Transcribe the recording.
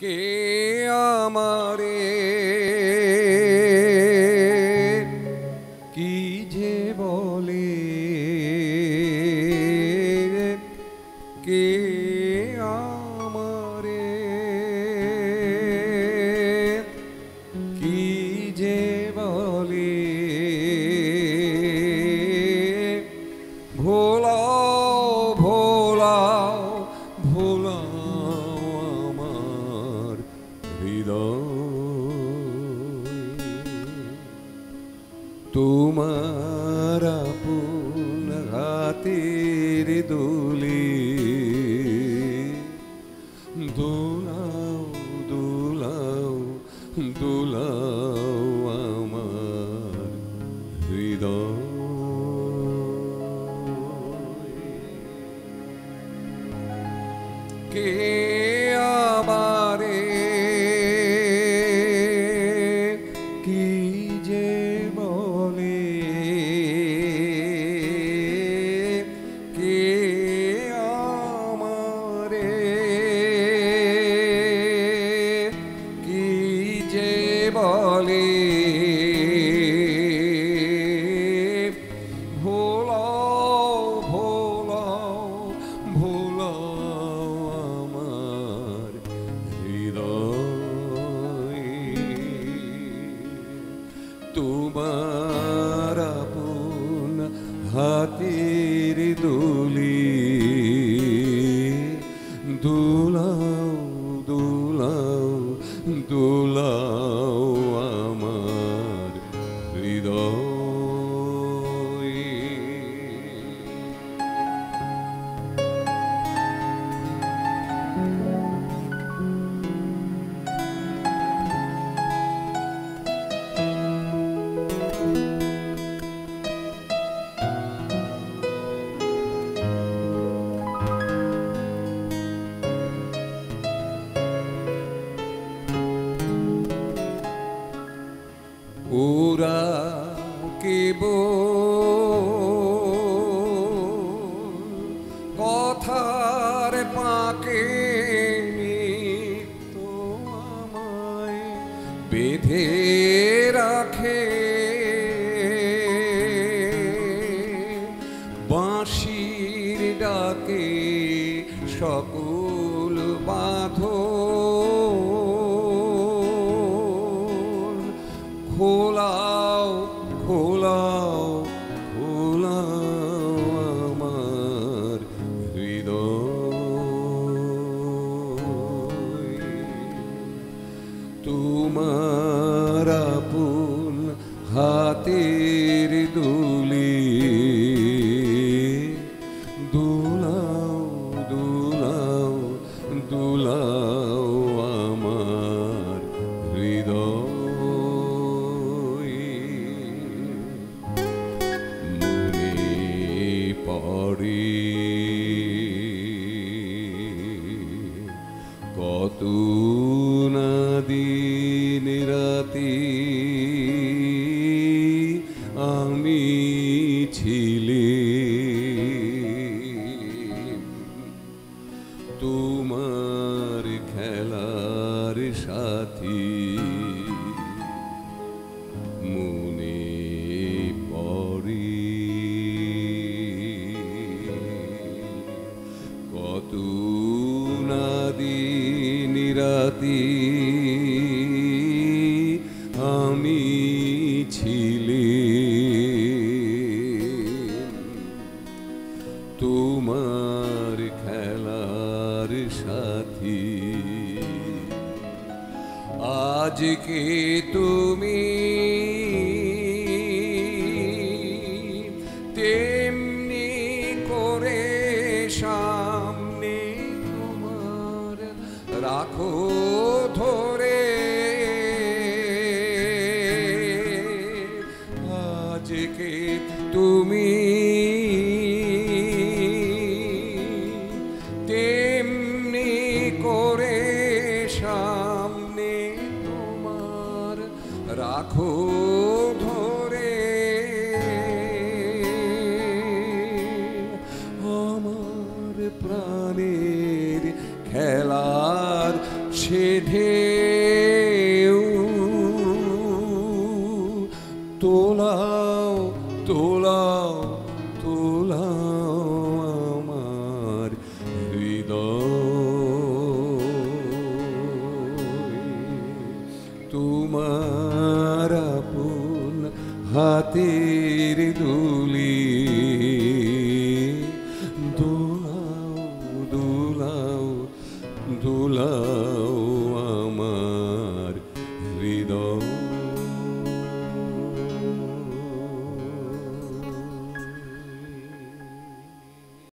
কে আমারে? কি যে বলে? কে আমারে? কি যে তোমার আপন হাতের দোলে ভোলাও ভোলাও ভোলাও আমার হৃদয়। তোমার ওরা কেব কথার বেঁধে রাখে। বাঁশির ডাকে সকল বাঁধো খোলাও খোলাও খোলাও আমার হৃদয় তোমার আপন হাতের দুলি দুলাও দুলাও দুলাও পড়ে কত না দিন রাতে আমি ছিলে। তোমার খেলার সাথী রাতি আমি ছিলে। তোমার খেলার সাথী। আজকে তুমি তেমনি করে সামনে তোমার রাখো। আজকে তুমি। তেমনি করে সামনে তোমার রাখো ধরে। আমার প্রাণের খেলার আসে আমার হৃদয়। তোমার আপন হাতের দুলি